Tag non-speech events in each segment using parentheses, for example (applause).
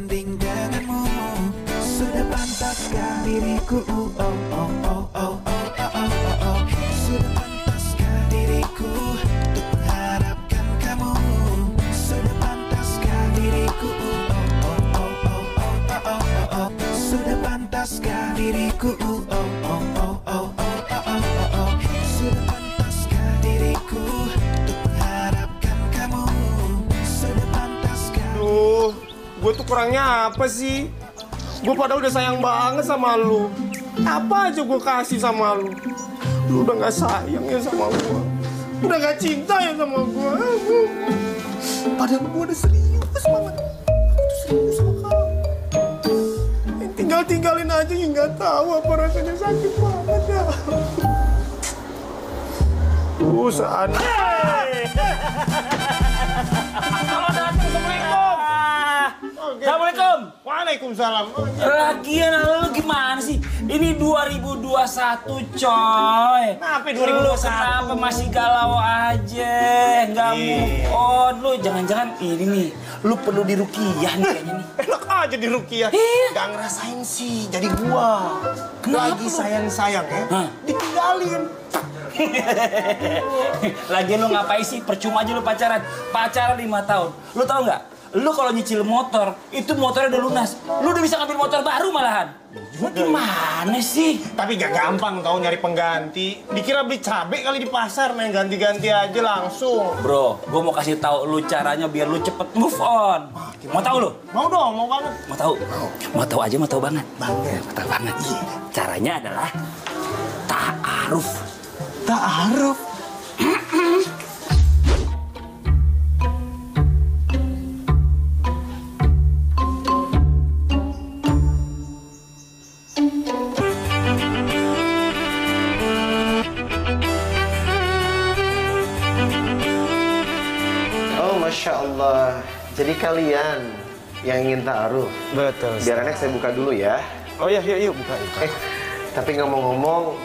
bersanding denganmu Sudah pantaskah diriku oh oh oh oh oh oh oh oh Sudah pantaskah diriku untuk harapkan kamu? Sudah pantaskah diriku? oh oh oh gue tuh kurangnya apa sih? Gue padahal udah sayang banget sama lu. Apa aja gue kasih sama lu. Lu udah gak sayang ya sama gue. Udah gak cinta ya sama gue. Padahal gue udah serius banget. Aku tuh serius sama kamu. Tinggal tinggalin aja yang gak tahu apa rasanya sakit banget ya. Uh, seandainya. (laughs) Assalamualaikum. Waalaikumsalam. Lagian lu gimana sih? Ini 2021 coy. Kenapa Lu 2021? kenapa masih galau aja? Nggak Iya. move on. Lu jangan-jangan ini nih. Lu perlu dirukiah nih kayaknya nih. Enak aja di Rukiah. Iya. Gak ngerasain sih jadi gua. Kenapa Lagi lu? sayang-sayang ya. Hah? Ditinggalin. (laughs) Lagian lu ngapain sih? Percuma aja lu pacaran. Pacaran 5 tahun. Lu tau nggak? Lu kalau nyicil motor, itu motornya udah lunas. Lu udah bisa ngambil motor baru malahan. Lu gimana sih? Tapi gak gampang tau nyari pengganti. Dikira beli cabai kali di pasar, main ganti-ganti aja langsung. Bro, gue mau kasih tahu lu caranya biar lu cepet move on. Mau tahu lu? Mau dong, mau banget. Mau tahu? Mau tahu aja, mau tahu banget. Banget. Mau tahu banget. Caranya adalah ta'aruf. Ta'aruf. Jadi kalian yang ingin ta'aruf. Betul. Biar enak saya buka dulu ya. Oh iya, iya, yuk buka, buka. Eh, tapi ngomong-ngomong,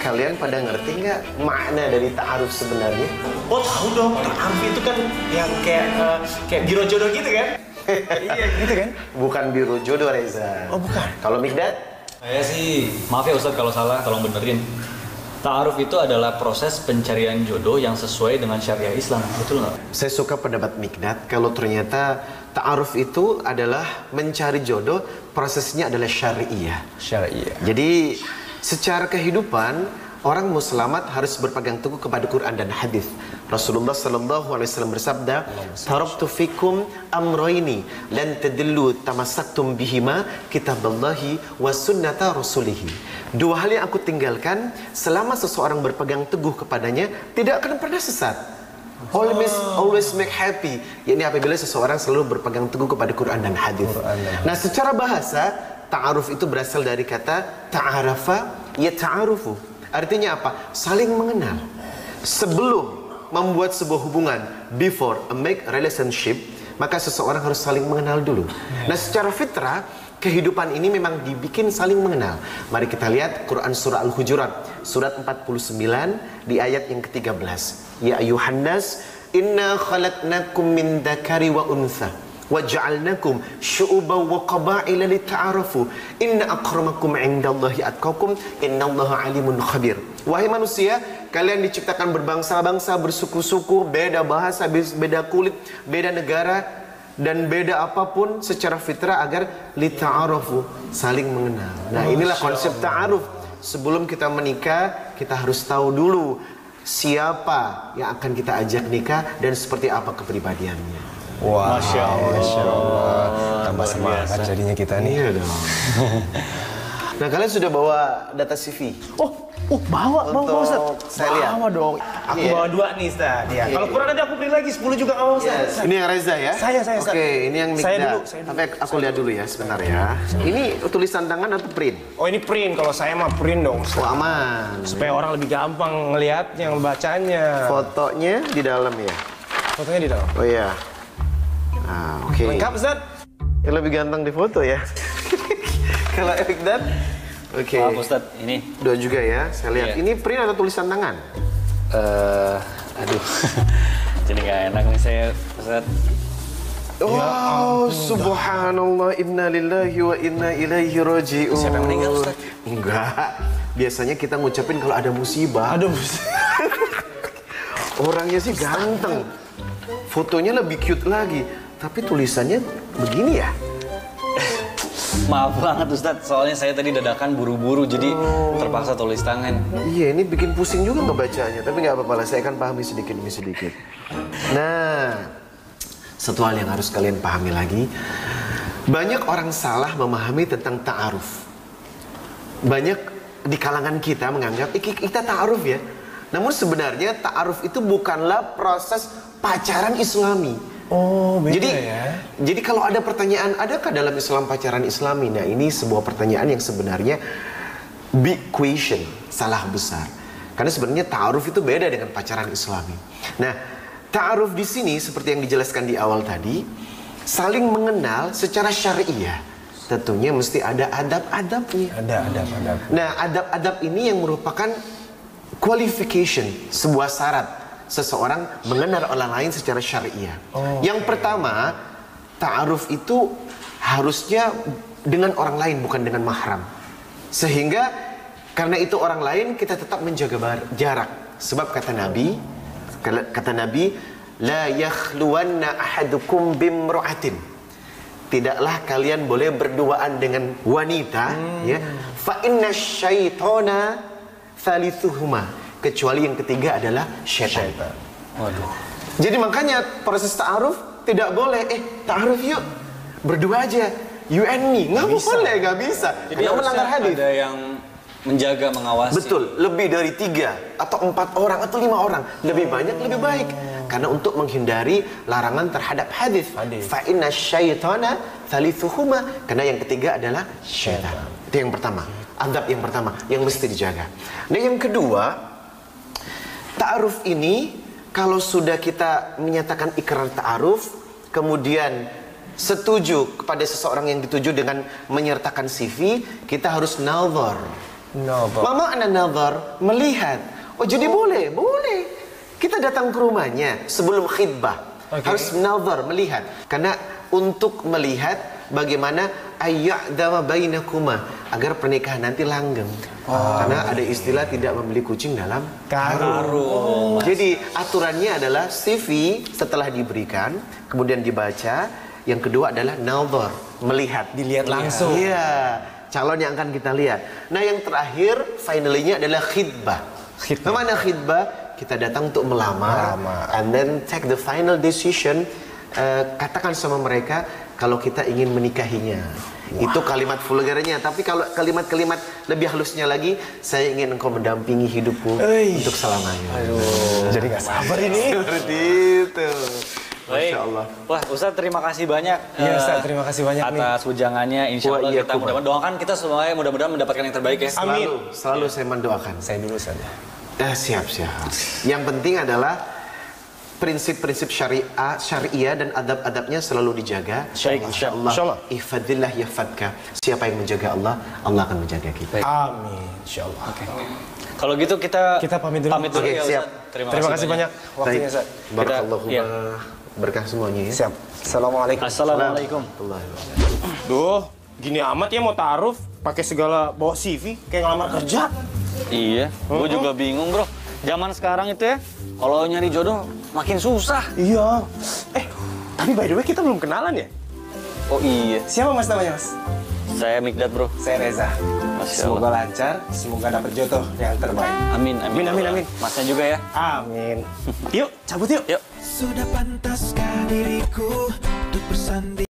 kalian pada ngerti nggak makna dari ta'aruf sebenarnya? Oh tahu dong, ta'aruf itu kan yang kayak eh, kayak biro jodoh gitu kan? (laughs) iya, gitu kan? Bukan biro jodoh, Reza. Oh bukan. Kalau Mikdad? Saya sih, maaf ya Ustadz kalau salah, tolong benerin. Ta'aruf itu adalah proses pencarian jodoh yang sesuai dengan syariah Islam, betul nggak? Saya suka pendapat Mikdad kalau ternyata ta'aruf itu adalah mencari jodoh, prosesnya adalah syariah. Syariah. Jadi secara kehidupan orang mau selamat harus berpegang teguh kepada Quran dan hadis. Rasulullah sallallahu alaihi wasallam bersabda, "Taraktu fikum amrayni lan tadillu tamassaktum bihima kitaballahi wa sunnata rasulihi." Dua hal yang aku tinggalkan selama seseorang berpegang teguh kepadanya tidak akan pernah sesat. Always, always make happy. Yakni apabila seseorang selalu berpegang teguh kepada Quran dan hadis. Nah, secara bahasa, ta'aruf itu berasal dari kata ta'arafa ya ta'arufu. Artinya apa? Saling mengenal. Sebelum membuat sebuah hubungan, before a make relationship, maka seseorang harus saling mengenal dulu. Nah, secara fitrah, kehidupan ini memang dibikin saling mengenal. Mari kita lihat Quran surah Al-Hujurat surat 49 di ayat yang ke-13. Ya Yuhannas, inna khalaqnakum min dakari wa untha waj'alnakum syu'uban wa إِنَّ أَقْرَمَكُمْ inna اللَّهِ 'indallahi إِنَّ اللَّهَ alimun خَبِيرٌ Wahai manusia, kalian diciptakan berbangsa-bangsa, bersuku-suku, beda bahasa, beda kulit, beda negara, dan beda apa pun secara fitrah agar lita'arufu, saling mengenal. Nah inilah konsep ta'aruf. Sebelum kita menikah, kita harus tahu dulu siapa yang akan kita ajak nikah dan seperti apa kepribadiannya. Wah, Masya Allah. Masya Allah. Tambah semangat jadinya kita nih. Iya dong. (laughs) nah kalian sudah bawa data CV? Oh, oh bawa, bawa, bawa Ustaz. Saya lihat. Bawa dong. Aku Iya. bawa dua nih Ustaz. Ya. Kalau kurang nanti aku beli lagi 10 juga kamu Ustaz. Ini yang Reza ya? Saya, saya, Oke, Ustaz. ini yang Mikda. Saya dulu, saya dulu. Tapi aku lihat dulu ya sebentar ya. Ini tulisan tangan atau print? Oh ini print, kalau saya mah print dong Ustaz. Oh aman. Supaya orang lebih gampang ngelihatnya, bacanya. Fotonya di dalam ya? Fotonya di dalam. Oh iya. Nah, oke. Lengkap Ustaz? Yang lebih ganteng di foto ya. (laughs) Kalau Mikdad? Oke. Maaf Ustadz, ini Dua juga ya. Saya lihat. Iya. Ini print atau tulisan tangan? eh aduh, (laughs) jadi nggak enak nih saya Ustadz. Oh, subhanallah, inna lillahi wa inna ilaihi raji'un. Siapa yang meninggal, Ustaz? Enggak. Biasanya kita ngucapin kalau ada musibah. Aduh, (laughs) Orangnya sih ganteng. Fotonya lebih cute lagi. Tapi tulisannya begini ya? Maaf banget Ustadz, soalnya saya tadi dadakan buru-buru jadi terpaksa tulis tangan. Iya, ini bikin pusing juga ngebacanya. Tapi nggak apa-apa lah, saya akan pahami sedikit demi sedikit. Nah, satu hal yang harus kalian pahami lagi. Banyak orang salah memahami tentang ta'aruf. Banyak di kalangan kita menganggap "Ih, kita ta'aruf ya. Namun sebenarnya ta'aruf itu bukanlah proses pacaran islami. Oh beda jadi, ya. jadi kalau ada pertanyaan, adakah dalam Islam pacaran Islami? Nah, ini sebuah pertanyaan yang sebenarnya big question, salah besar. Karena sebenarnya ta'aruf itu beda dengan pacaran Islami. Nah, ta'aruf di sini seperti yang dijelaskan di awal tadi, saling mengenal secara syariah. Tentunya mesti ada adab-adabnya. Ada, ada, ada. Nah, adab-adab ini yang merupakan qualification, sebuah syarat seseorang mengenal orang lain secara syariah. Yang pertama, ta'aruf itu harusnya dengan orang lain bukan dengan mahram. Sehingga karena itu orang lain kita tetap menjaga jarak. Sebab kata Nabi, kata Nabi, la yakhluwanna ahadukum bimru'atin tidaklah kalian boleh berduaan dengan wanita ya fa inna syaitana thalithuhuma kecuali yang ketiga adalah syaitan. Waduh. Jadi makanya proses ta'aruf tidak boleh eh ta'aruf yuk berdua aja you and me nggak boleh nggak bisa Jadi karena melanggar hadis ada yang menjaga, mengawasi. Betul, lebih dari tiga atau empat orang atau lima orang, lebih banyak lebih baik. Karena untuk menghindari larangan terhadap hadis. Fa inna syaitana thalithuhuma. Karena yang ketiga adalah syaitan. Itu yang pertama. Adab yang pertama yang mesti dijaga. Nah yang kedua, ta'aruf ini kalau sudah kita menyatakan ikrar ta'aruf, kemudian setuju kepada seseorang yang dituju dengan menyertakan CV, kita harus nazar. Pak. Mama ana nazar melihat. Oh jadi boleh, boleh. Kita datang ke rumahnya sebelum khidbah. Oke. Harus nazar melihat. Karena untuk melihat bagaimana ayya'dama bainakuma agar pernikahan nanti langgeng. Karena ada istilah tidak membeli kucing dalam Karung. jadi aturannya adalah CV setelah diberikan, kemudian dibaca, yang kedua adalah nazar, melihat. Dilihat langsung. Iya, calon yang akan kita lihat. Nah, yang terakhir finally-nya adalah khidbah. Khidbah. Ke mana khidbah? Kita datang untuk melamar, Melamar. and then take the final decision. Eh, katakan sama mereka kalau kita ingin menikahinya. Itu kalimat vulgarnya. Tapi kalau kalimat-kalimat lebih halusnya lagi, saya ingin engkau mendampingi hidupku Eish. untuk selamanya. Aduh, jadi nggak sabar ini. Seperti itu. Baik. Allah. Wah, Ustaz terima kasih banyak. Iya, eh, Ustaz, terima kasih banyak nih. atas ujangannya. Insya Allah iya, kita mudah-mudahan doakan kita semuanya mudah-mudahan mendapatkan yang terbaik ya. Amin. Selalu, selalu saya mendoakan. Saya dulu saja. Eh, siap, siap. Yang penting adalah prinsip-prinsip syariah, syariah dan adab-adabnya selalu dijaga. Baik, Insya Insya Allah. Ihfadillah. Siapa yang menjaga Allah, Allah akan menjaga kita. Amin. Insya Allah. Kalau gitu kita Kita pamit dulu. Pamit dulu Oke, ya, siap. Ustaz. Terima, Terima kasih banyak waktunya, Ustaz. Barakallahu iya. berkah semuanya ya. Siap. Assalamualaikum. Assalamualaikum. Duh, gini amat ya mau taruh pakai segala bawa CV kayak ngelamar kerja. Iya, gue juga bingung bro. Zaman sekarang itu ya, kalau nyari jodoh makin susah. Iya. Eh, tapi by the way kita belum kenalan ya? Oh iya, Siapa mas namanya mas? saya Mikdad bro. Saya Reza. Masya Semoga Allah. lancar, semoga dapat jodoh yang terbaik. Amin, amin. Amin, amin, amin. Masnya juga ya. Amin. (laughs) Yuk, cabut yuk. Yuk. Sudah pantaskah diriku untuk bersanding